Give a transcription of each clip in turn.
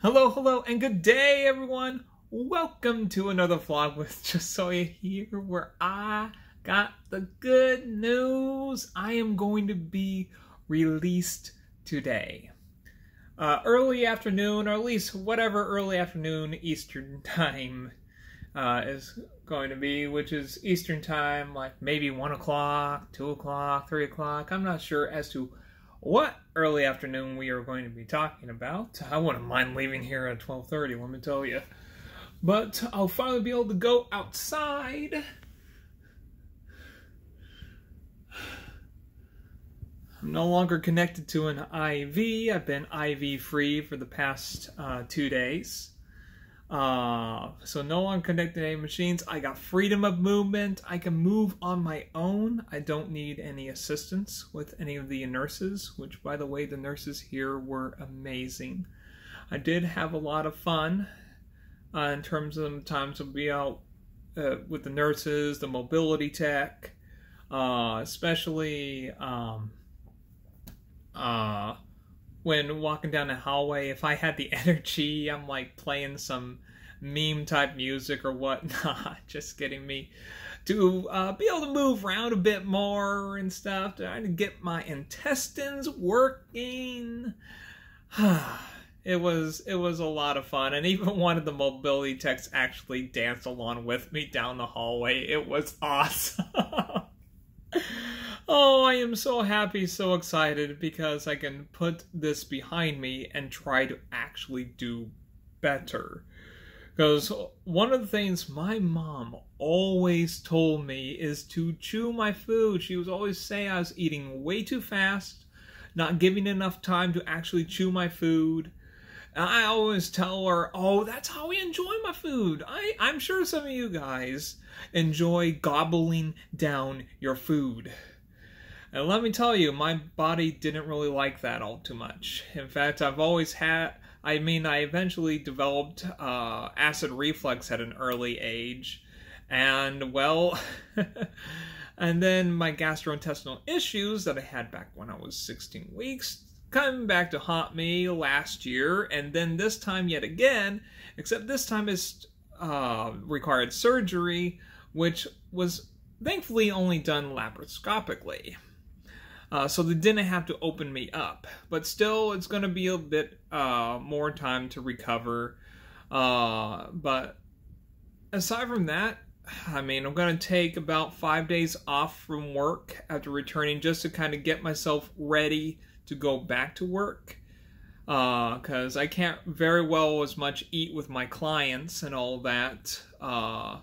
Hello, hello, and good day, everyone. Welcome to another vlog with Jasoya here, where I got the good news. I am going to be released today. Uh, early afternoon, or at least whatever early afternoon Eastern time uh, is going to be, which is Eastern time, like maybe 1 o'clock, 2 o'clock, 3 o'clock. I'm not sure as to what early afternoon we are going to be talking about. I wouldn't mind leaving here at 12.30, let me tell you. But I'll finally be able to go outside. I'm no longer connected to an IV. I've been IV free for the past uh, two days. Uh, so no longer connected any machines. I got freedom of movement. I can move on my own. I don't need any assistance with any of the nurses, which by the way, the nurses here were amazing. I did have a lot of fun uh, in terms of the times to be out uh, with the nurses, the mobility tech, uh, especially um, uh, when walking down the hallway, if I had the energy, I'm like playing some meme type music or whatnot, just getting me to uh, be able to move around a bit more and stuff, trying to get my intestines working. it was it was a lot of fun, and even one of the mobility techs actually danced along with me down the hallway. It was awesome. Oh, I am so happy, so excited because I can put this behind me and try to actually do better. Because one of the things my mom always told me is to chew my food. She was always saying I was eating way too fast, not giving enough time to actually chew my food. And I always tell her, oh, that's how I enjoy my food. I, I'm sure some of you guys enjoy gobbling down your food. And let me tell you, my body didn't really like that all too much. In fact, I've always had, I mean, I eventually developed uh, acid reflux at an early age. And well, and then my gastrointestinal issues that I had back when I was 16 weeks coming back to haunt me last year. And then this time yet again, except this time it's uh, required surgery, which was thankfully only done laparoscopically. Uh, so they didn't have to open me up. But still, it's going to be a bit uh, more time to recover. Uh, but aside from that, I mean, I'm going to take about five days off from work after returning just to kind of get myself ready to go back to work. Because uh, I can't very well as much eat with my clients and all that uh,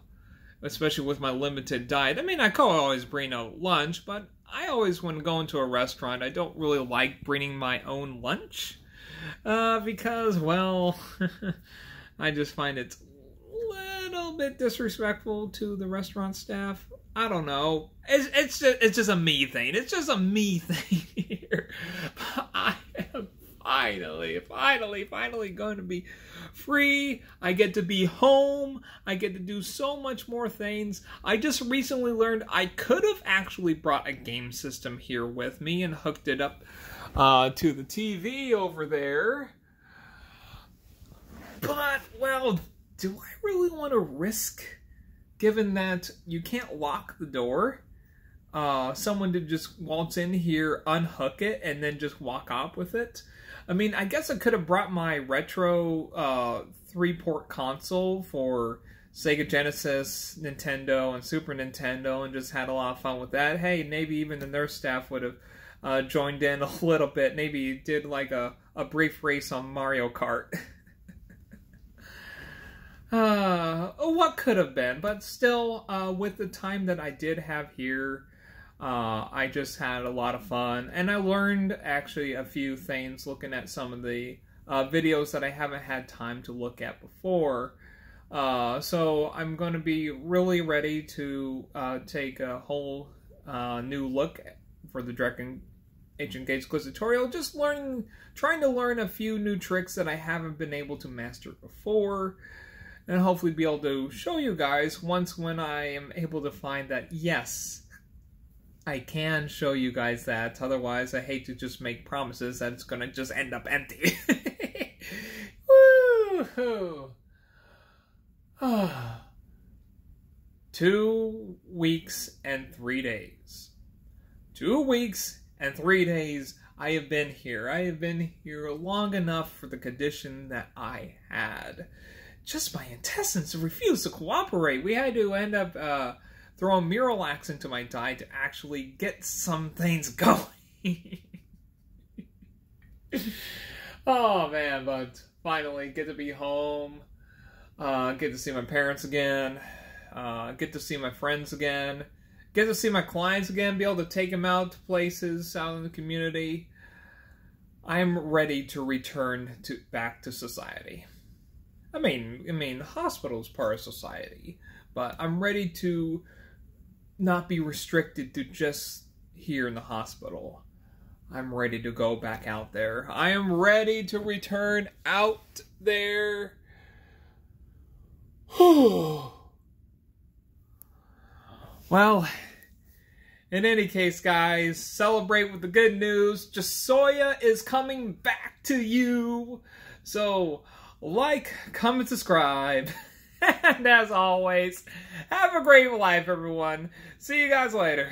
especially with my limited diet. I mean, I could always bring a lunch, but I always, when going to a restaurant, I don't really like bringing my own lunch uh, because, well, I just find it's a little bit disrespectful to the restaurant staff. I don't know. It's it's just, it's just a me thing. It's just a me thing here. Finally, finally, finally going to be free. I get to be home. I get to do so much more things. I just recently learned I could have actually brought a game system here with me and hooked it up uh, to the TV over there. But, well, do I really want to risk, given that you can't lock the door? Uh, someone to just waltz in here, unhook it, and then just walk off with it. I mean, I guess I could have brought my retro uh, three port console for Sega Genesis, Nintendo, and Super Nintendo and just had a lot of fun with that. Hey, maybe even the nurse staff would have uh, joined in a little bit. Maybe did like a, a brief race on Mario Kart. uh, what could have been, but still, uh, with the time that I did have here, uh, I just had a lot of fun, and I learned actually a few things looking at some of the uh, videos that I haven't had time to look at before. Uh, so I'm going to be really ready to uh, take a whole uh, new look for the Dragon Ancient Gates Quiz tutorial. Just learning, trying to learn a few new tricks that I haven't been able to master before and hopefully be able to show you guys once when I am able to find that yes, I can show you guys that. Otherwise, I hate to just make promises that it's gonna just end up empty. Woo! Two weeks and three days. Two weeks and three days I have been here. I have been here long enough for the condition that I had. Just my intestines refused to cooperate. We had to end up uh, throwing Miralax into my diet to actually get some things going. oh man, but finally get to be home. Uh, get to see my parents again. Uh, get to see my friends again. Get to see my clients again. Be able to take them out to places out in the community. I'm ready to return to back to society. I mean, I mean, the hospital is part of society, but I'm ready to not be restricted to just here in the hospital. I'm ready to go back out there. I am ready to return out there. well, in any case, guys, celebrate with the good news. Jasoya is coming back to you. So, like, comment, subscribe. and as always, have a great life, everyone. See you guys later.